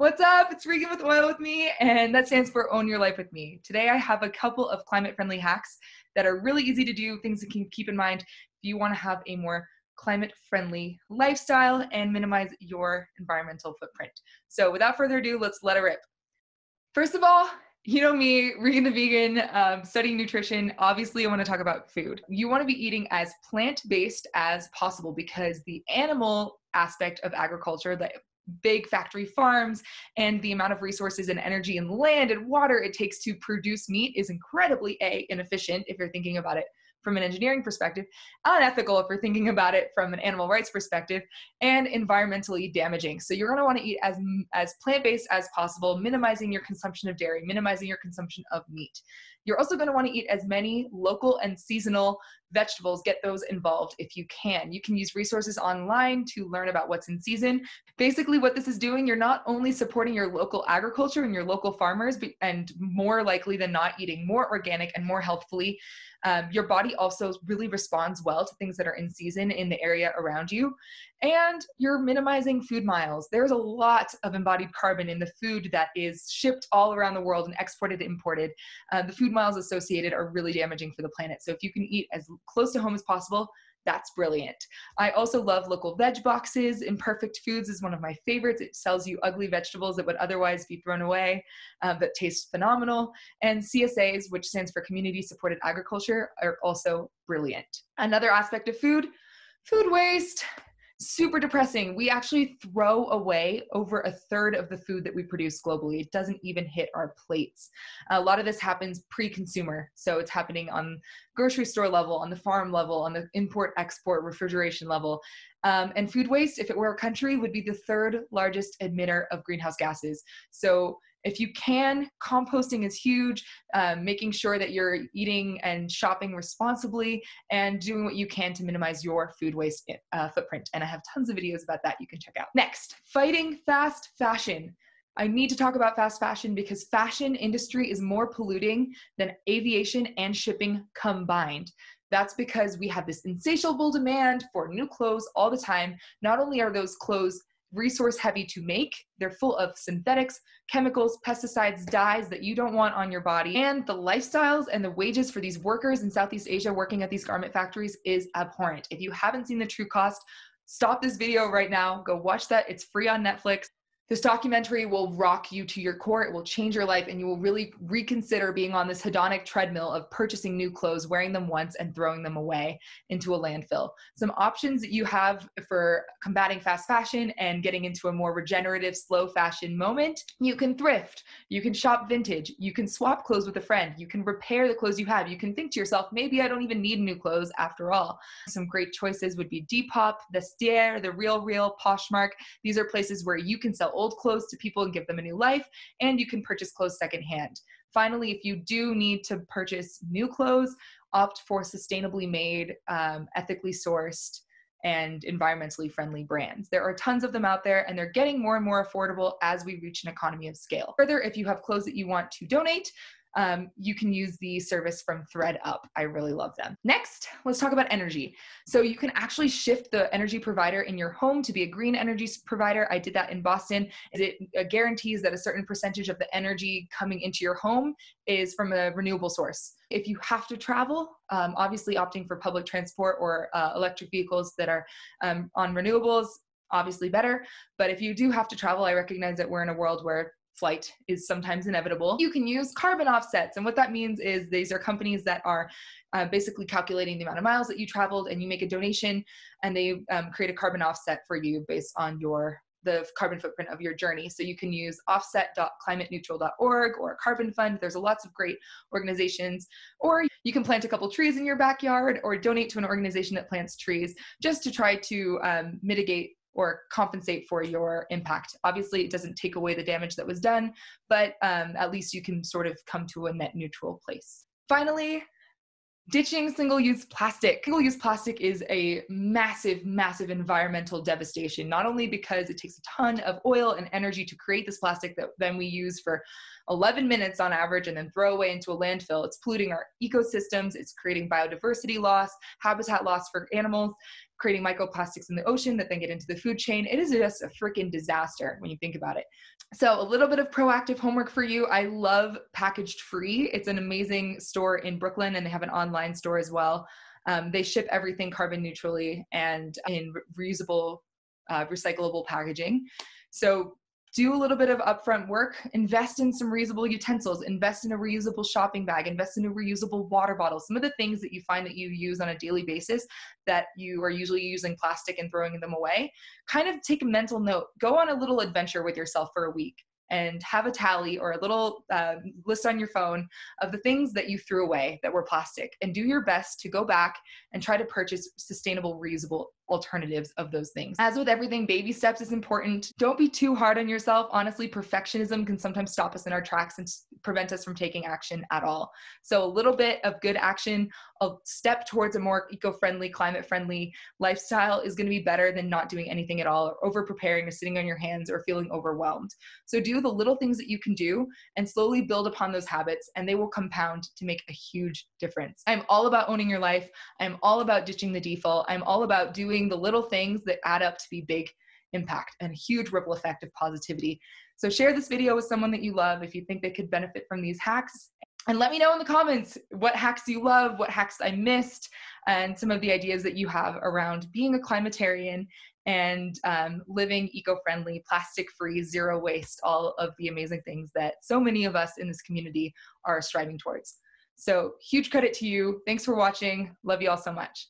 What's up? It's Regan with OYL with me, and that stands for Own Your Life with Me. Today I have a couple of climate friendly hacks that are really easy to do, things that can keep in mind if you want to have a more climate friendly lifestyle and minimize your environmental footprint. So, without further ado, let's let it rip. First of all, you know me, Regan the vegan, um, studying nutrition. Obviously, I want to talk about food. You want to be eating as plant based as possible because the animal aspect of agriculture, the big factory farms and the amount of resources and energy and land and water it takes to produce meat is incredibly a inefficient if you're thinking about it from an engineering perspective, unethical if you're thinking about it from an animal rights perspective, and environmentally damaging. So you're going to want to eat as as plant-based as possible, minimizing your consumption of dairy, minimizing your consumption of meat. You're also going to want to eat as many local and seasonal vegetables, get those involved if you can. You can use resources online to learn about what's in season. Basically, what this is doing, you're not only supporting your local agriculture and your local farmers, but, and more likely than not, eating more organic and more healthfully. Um, your body also really responds well to things that are in season in the area around you. And you're minimizing food miles. There's a lot of embodied carbon in the food that is shipped all around the world and exported, imported. Uh, the food miles associated are really damaging for the planet. So if you can eat as close to home as possible, that's brilliant. I also love local veg boxes. Imperfect Foods is one of my favorites. It sells you ugly vegetables that would otherwise be thrown away, uh, but taste phenomenal. And CSAs, which stands for Community Supported Agriculture, are also brilliant. Another aspect of food, food waste super depressing. We actually throw away over a third of the food that we produce globally. It doesn't even hit our plates. A lot of this happens pre consumer. So it's happening on grocery store level, on the farm level, on the import export refrigeration level. Um, and food waste, if it were a country, would be the third largest emitter of greenhouse gases. So if you can, composting is huge, um, making sure that you're eating and shopping responsibly and doing what you can to minimize your food waste uh, footprint. And I have tons of videos about that you can check out. Next, fighting fast fashion. I need to talk about fast fashion because fashion industry is more polluting than aviation and shipping combined. That's because we have this insatiable demand for new clothes all the time. Not only are those clothes resource heavy to make. They're full of synthetics, chemicals, pesticides, dyes that you don't want on your body. And the lifestyles and the wages for these workers in Southeast Asia working at these garment factories is abhorrent. If you haven't seen the true cost, stop this video right now. Go watch that. It's free on Netflix. This documentary will rock you to your core. It will change your life, and you will really reconsider being on this hedonic treadmill of purchasing new clothes, wearing them once, and throwing them away into a landfill. Some options that you have for combating fast fashion and getting into a more regenerative, slow fashion moment you can thrift, you can shop vintage, you can swap clothes with a friend, you can repair the clothes you have. You can think to yourself, maybe I don't even need new clothes after all. Some great choices would be Depop, Vestiaire, The Real Real, Poshmark. These are places where you can sell old clothes to people and give them a new life, and you can purchase clothes secondhand. Finally, if you do need to purchase new clothes, opt for sustainably made, um, ethically sourced, and environmentally friendly brands. There are tons of them out there and they're getting more and more affordable as we reach an economy of scale. Further, if you have clothes that you want to donate, um, you can use the service from thredUP. I really love them. Next, let's talk about energy. So you can actually shift the energy provider in your home to be a green energy provider. I did that in Boston. It guarantees that a certain percentage of the energy coming into your home is from a renewable source. If you have to travel, um, obviously opting for public transport or uh, electric vehicles that are um, on renewables obviously better. But if you do have to travel, I recognize that we're in a world where flight is sometimes inevitable. You can use carbon offsets. And what that means is these are companies that are uh, basically calculating the amount of miles that you traveled and you make a donation and they um, create a carbon offset for you based on your the carbon footprint of your journey. So you can use offset.climateneutral.org or Carbon Fund. There's a lots of great organizations. Or you can plant a couple trees in your backyard or donate to an organization that plants trees just to try to um, mitigate or compensate for your impact. Obviously, it doesn't take away the damage that was done, but um, at least you can sort of come to a net neutral place. Finally, ditching single-use plastic. Single-use plastic is a massive, massive environmental devastation, not only because it takes a ton of oil and energy to create this plastic that then we use for 11 minutes on average and then throw away into a landfill. It's polluting our ecosystems, it's creating biodiversity loss, habitat loss for animals, creating microplastics in the ocean that then get into the food chain. It is just a freaking disaster when you think about it. So, a little bit of proactive homework for you. I love Package Free. It's an amazing store in Brooklyn and they have an online store as well. Um, they ship everything carbon neutrally and in reusable, uh, recyclable packaging. So do a little bit of upfront work, invest in some reusable utensils, invest in a reusable shopping bag, invest in a reusable water bottle. Some of the things that you find that you use on a daily basis that you are usually using plastic and throwing them away, kind of take a mental note. Go on a little adventure with yourself for a week and have a tally or a little uh, list on your phone of the things that you threw away that were plastic and do your best to go back and try to purchase sustainable, reusable alternatives of those things. As with everything, baby steps is important. Don't be too hard on yourself. Honestly, perfectionism can sometimes stop us in our tracks and prevent us from taking action at all. So, a little bit of good action, a step towards a more eco friendly, climate friendly lifestyle is going to be better than not doing anything at all or over preparing or sitting on your hands or feeling overwhelmed. So, do the little things that you can do and slowly build upon those habits, and they will compound to make a huge difference. I'm all about owning your life. I'm all about ditching the default. I'm all about doing doing the little things that add up to be big impact and huge ripple effect of positivity. So share this video with someone that you love if you think they could benefit from these hacks. And let me know in the comments what hacks you love, what hacks I missed, and some of the ideas that you have around being a climatarian and um, living eco-friendly, plastic-free, zero waste, all of the amazing things that so many of us in this community are striving towards. So huge credit to you. Thanks for watching. Love you all so much.